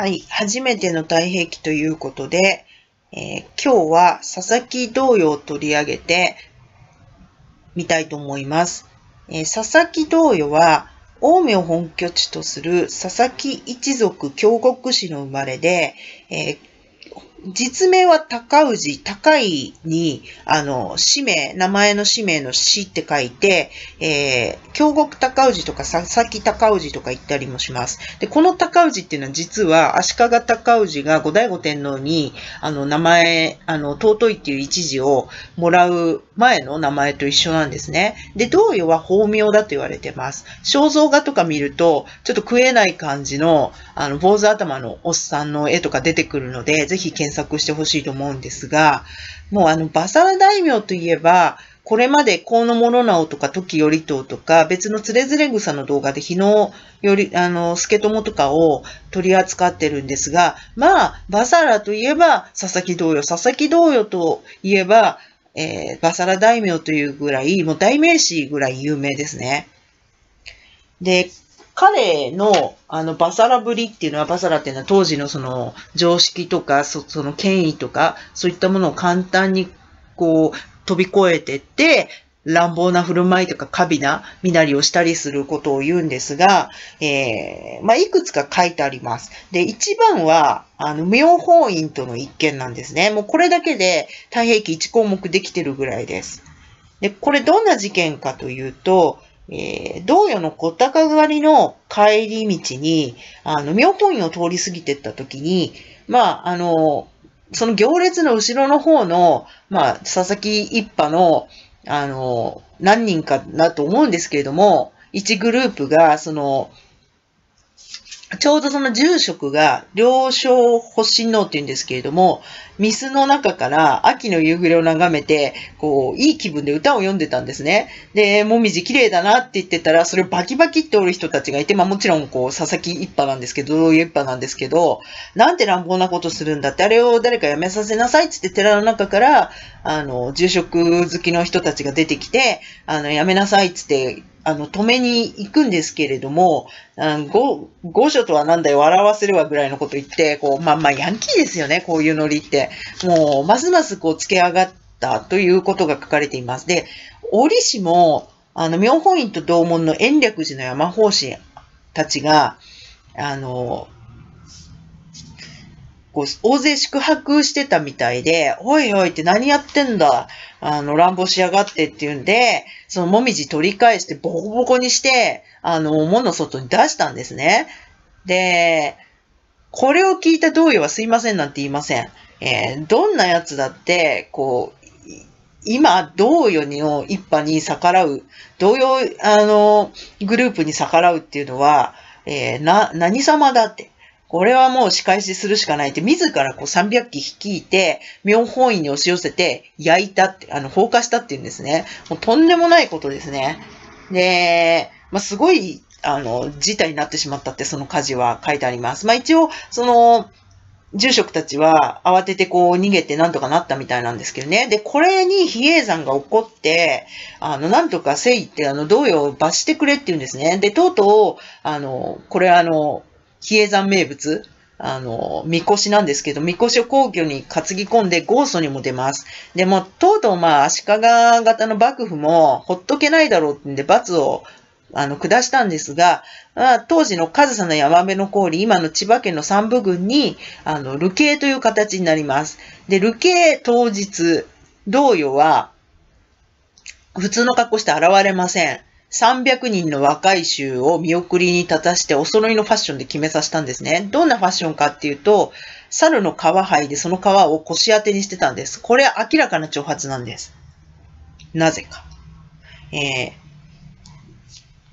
はい、初めての太平記ということで、えー、今日は佐々木童謡を取り上げてみたいと思います。えー、佐々木童謡は、大名本拠地とする佐々木一族京国氏の生まれで、えー、実名は高氏、高いに、あの、氏名、名前の氏名の氏って書いて、えー、京極高氏とか佐々木高氏とか言ったりもします。で、この高氏っていうのは実は足利高氏が後醍醐天皇に、あの、名前、あの、尊いっていう一字をもらう前の名前と一緒なんですね。で、同様は法名だと言われてます。肖像画とか見ると、ちょっと食えない感じの、あの、坊主頭のおっさんの絵とか出てくるので、ぜひ検索してほしいと思うんですが、もうあの、バサラ大名といえば、これまで河野諸直とか時頼党とか別のつれづれ草の動画で日野より、あの、助友とかを取り扱ってるんですが、まあ、バサラといえば佐々木同様、佐々木同様といえば、えー、バサラ大名というぐらい、もう代名詞ぐらい有名ですね。で、彼の、あの、バサラぶりっていうのは、バサラっていうのは当時のその常識とか、そその権威とか、そういったものを簡単にこう飛び越えてって、乱暴な振る舞いとか過敏な身なりをしたりすることを言うんですが、えー、まあ、いくつか書いてあります。で、一番は、あの、妙法院との一件なんですね。もうこれだけで太平記1項目できてるぐらいです。で、これどんな事件かというと、えー、道予の小高狩りの帰り道に、あの、妙本院を通り過ぎてった時に、まあ、あの、その行列の後ろの方の、まあ、佐々木一派の、あの、何人かだと思うんですけれども、1グループが、その、ちょうどその住職が、良少発信能って言うんですけれども、ミスの中から秋の夕暮れを眺めて、こう、いい気分で歌を読んでたんですね。で、もみじ綺麗だなって言ってたら、それバキバキっておる人たちがいて、まあもちろん、こう、佐々木一派なんですけど、どういう一派なんですけど、なんて乱暴なことするんだって、あれを誰かやめさせなさいって言って寺の中から、あの、住職好きの人たちが出てきて、あの、やめなさいって言って、あの、止めに行くんですけれども、ご、ご所とはなんだよ、笑わせるわぐらいのこと言って、こう、まあまあ、ヤンキーですよね、こういうノリって。もう、ますますこう、付け上がったということが書かれています。で、折しも、あの、妙法院と同門の延暦寺の山法師たちが、あの、こう、大勢宿泊してたみたいで、おいおいって何やってんだ？あの、乱暴しやがってっていうんで、そのもみじ取り返してボコボコにして、あの、門の外に出したんですね。で、これを聞いた同様はすいませんなんて言いません。えー、どんなやつだって、こう、今、同様の一派に逆らう、同様、あの、グループに逆らうっていうのは、えー、な、何様だって。これはもう仕返しするしかないって、自らこう300機率いて、妙法院に押し寄せて、焼いたって、あの、放火したっていうんですね。もうとんでもないことですね。で、まあ、すごい、あの、事態になってしまったってその火事は書いてあります。まあ、一応、その、住職たちは慌ててこう逃げてなんとかなったみたいなんですけどね。で、これに比叡山が起こって、あの、なんとか誠意って、あの、同様を罰してくれって言うんですね。で、とうとう、あの、これあの、比叡山名物、あの、みこしなんですけど、みこしを皇居に担ぎ込んでゴーソにも出ます。でも、とうとうまあ、足利型の幕府もほっとけないだろうってんで、罰をあの、下したんですが、まあ、当時の上総の山辺の氷、今の千葉県の三部郡に、あの、流刑という形になります。で、流刑当日、同様は、普通の格好して現れません。300人の若い衆を見送りに立たしてお揃いのファッションで決めさせたんですね。どんなファッションかっていうと、猿の皮剥いでその皮を腰当てにしてたんです。これ明らかな挑発なんです。なぜか。えー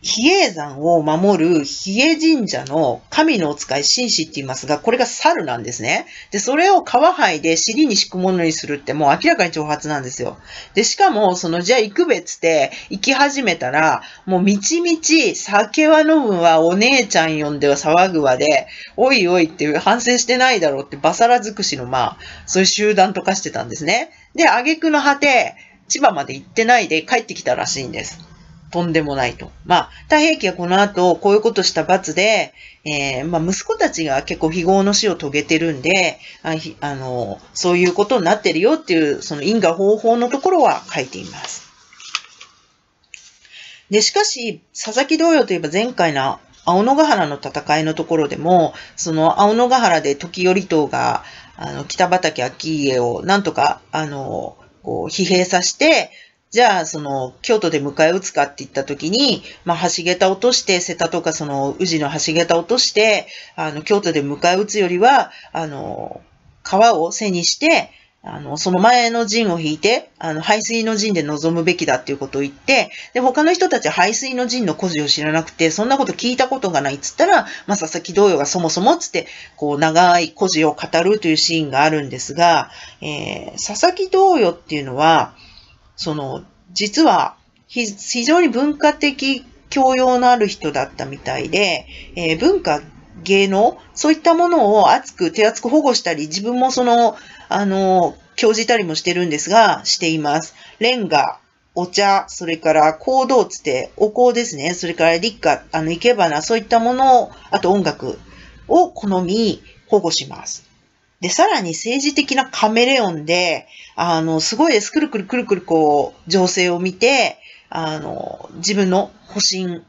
比叡山を守る比叡神社の神のお使い紳士って言いますが、これが猿なんですね。で、それを皮剥いで尻に敷くものにするってもう明らかに挑発なんですよ。で、しかも、その、じゃあ行くべつって行き始めたら、もうみちみち酒は飲むわ、お姉ちゃん呼んでは騒ぐわで、おいおいっていう反省してないだろうってバサラ尽くしのまあ、そういう集団とかしてたんですね。で、挙句の果て、千葉まで行ってないで帰ってきたらしいんです。とんでもないと。まあ、太平記はこの後、こういうことした罰で、えー、まあ、息子たちが結構非業の死を遂げてるんで、ああの、そういうことになってるよっていう、その因果方法のところは書いています。で、しかし、佐々木同様といえば前回の青野ヶ原の戦いのところでも、その青野ヶ原で時頼党が、あの、北畠昭家をなんとか、あの、こう、疲弊させて、じゃあ、その、京都で迎え撃つかって言った時に、まあ、橋桁落として、瀬田とかその、宇治の橋桁落として、あの、京都で迎え撃つよりは、あの、川を背にして、あの、その前の陣を引いて、あの、排水の陣で臨むべきだっていうことを言って、で、他の人たちは排水の陣の故事を知らなくて、そんなこと聞いたことがないっつったら、まあ、佐々木同様がそもそもっつって、こう、長い故事を語るというシーンがあるんですが、えー、佐々木同様っていうのは、その、実は、非常に文化的教養のある人だったみたいで、えー、文化、芸能、そういったものを熱く、手厚く保護したり、自分もその、あの、教じたりもしてるんですが、しています。レンガ、お茶、それから行動つって、お香ですね。それから立花、あの、生け花、そういったものを、あと音楽を好み、保護します。で、さらに政治的なカメレオンで、あの、すごいです。くるくるくるくるこう、情勢を見て、あの、自分の保身、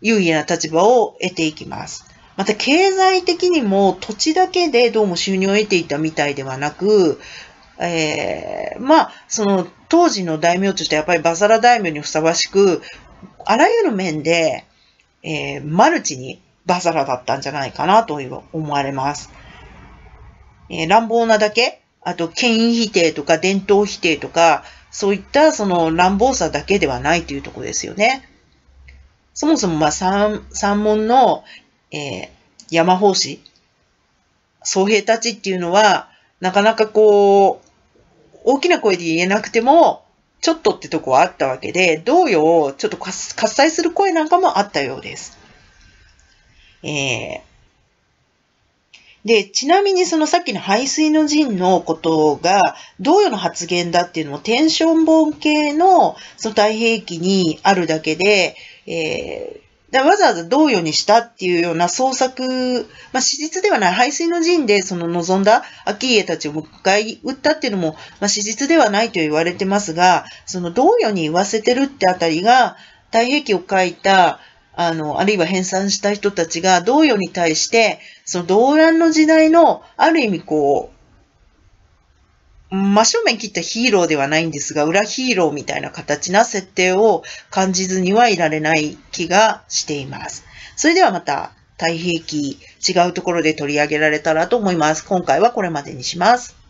優位な立場を得ていきます。また経済的にも土地だけでどうも収入を得ていたみたいではなく、えー、まあ、その当時の大名としてやっぱりバサラ大名にふさわしく、あらゆる面で、えー、マルチにバサラだったんじゃないかなと思われます。えー、乱暴なだけ、あと権威否定とか伝統否定とか、そういったその乱暴さだけではないというところですよね。そもそもまあ三、三門のえー、山法師、僧兵たちっていうのは、なかなかこう、大きな声で言えなくても、ちょっとってとこはあったわけで、同様、ちょっと喝采する声なんかもあったようです。えー、で、ちなみにそのさっきの排水の陣のことが、同様の発言だっていうのも、テンション本系のその太平記にあるだけで、えー、わざわざ同様にしたっていうような創作、まあ、史実ではない、排水の陣でその望んだ秋家たちを迎え撃ったっていうのも、まあ、史実ではないと言われてますが、その同様に言わせてるってあたりが、太平記を書いた、あの、あるいは編纂した人たちが同様に対して、その動乱の時代の、ある意味こう、真正面切ったヒーローではないんですが、裏ヒーローみたいな形な設定を感じずにはいられない気がしています。それではまた、太平記違うところで取り上げられたらと思います。今回はこれまでにします。